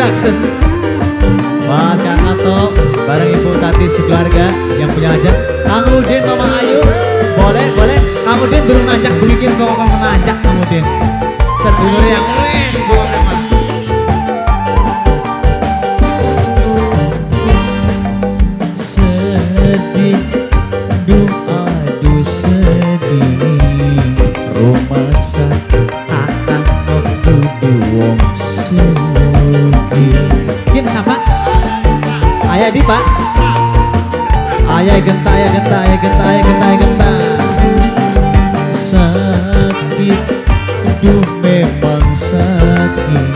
Production. Buat Kang Ato Bareng Ibu Tati sekeluarga Yang punya hajat Kang Udin Mama Ayu. Boleh boleh. Kamu Udin turun Bikin kok kamu najak Kamu Udin Sedulur yang Boleh mah Sedih pak. Ayah genta, ayah genta, ayah genta, ayah genta, ayah genta. Sakit Duh memang sakit.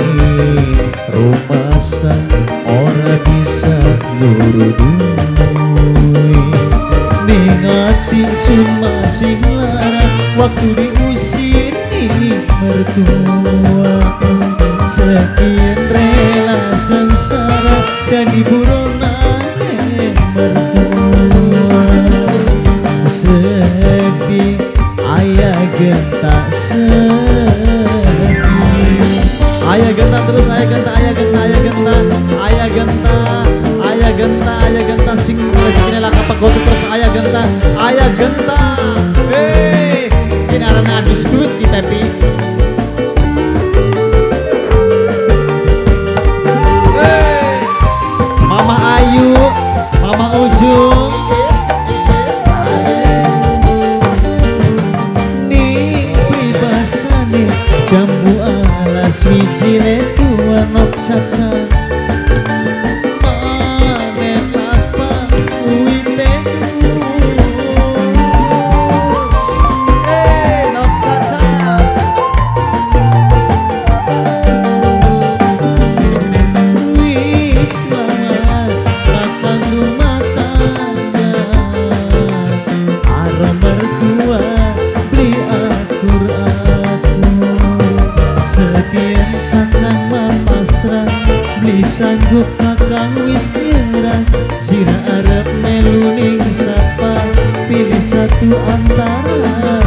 Rumah sakit Orang bisa luruh Ningati sun masih larang Waktu diusir di mertua. Sekian rela sengsara Dan diburon Ayah genta terus ayah genta ayah genta ayah genta ayah genta ayah genta ayah genta sing rezekine lah kapak gotu terus ayah genta ayah genta jambu alas wijine tua nok caca Beli sanggup kakang wis nyerah Sira arep melu ning sapa. Pilih satu antara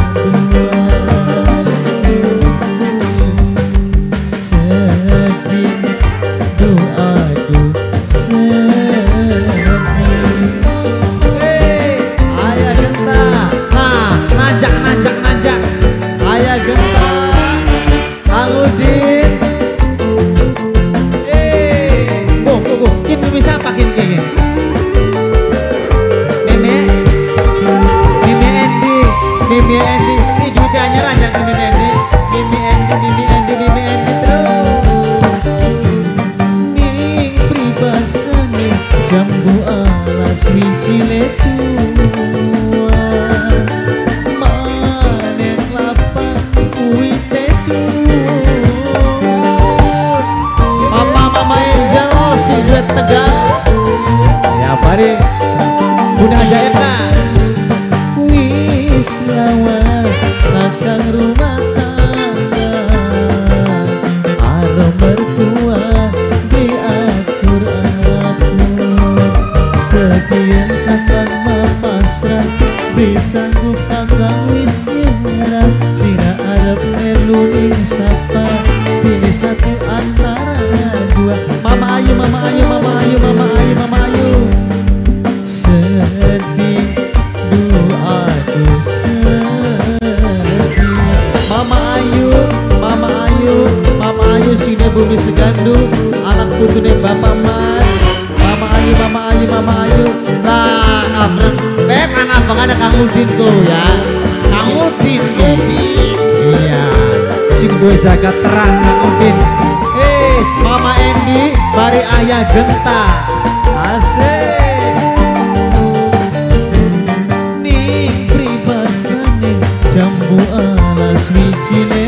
jambu alas wijile tua Manen lapa uite Mama Mama Angel Sigret Tegal Ya bari Bunda Jaeta Bisa kakang wis nyerah Sira arep melu ing sapa? Pilih satu antara dua. Mama Ayu, Mama Ayu, Mama Ayu, Mama Ayu, Mama Ayu. Sedih doa aduh sedih. Mama Ayu, Mama Ayu, Mama Ayu sini bumi segandu. Anak putune Bapak. Mama Banget Kang Udin tuh ya. Kang Udin, Udin. Iya. Sing gue jaga terang Kang Udin. Eh, Mama Endi, bari ayah genta. Asik. Ning pribasane jambu alas wijine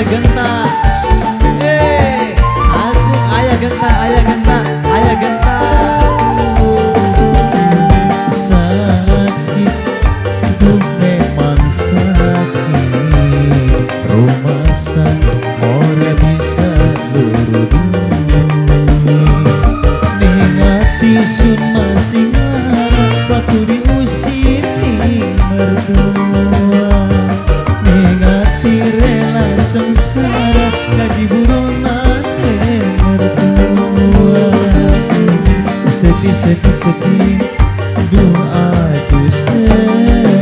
Ayah genta. Eh asik ayah genta ayah genta ayah genta. Sakit Duh memang sakit sedih sedih sedih. Doa aduh sedih.